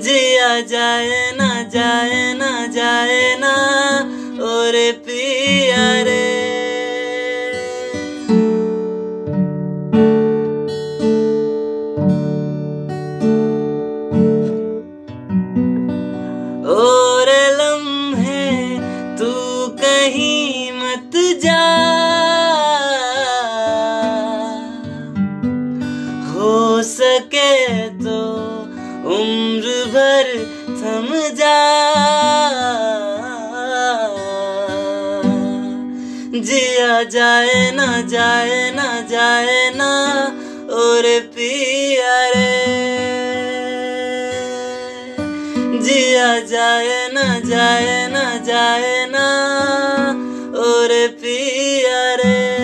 जिया जाए ना जाए ना जाए ना और पिया रे। और लम्हे, तू कहीं मत जा। हो सके तो उम्र भर थम जा। जिया जाए ना जाए ना जाए ना, और पिया रे। जिया जाए ना जाए ना जाए ना, और पिया रे।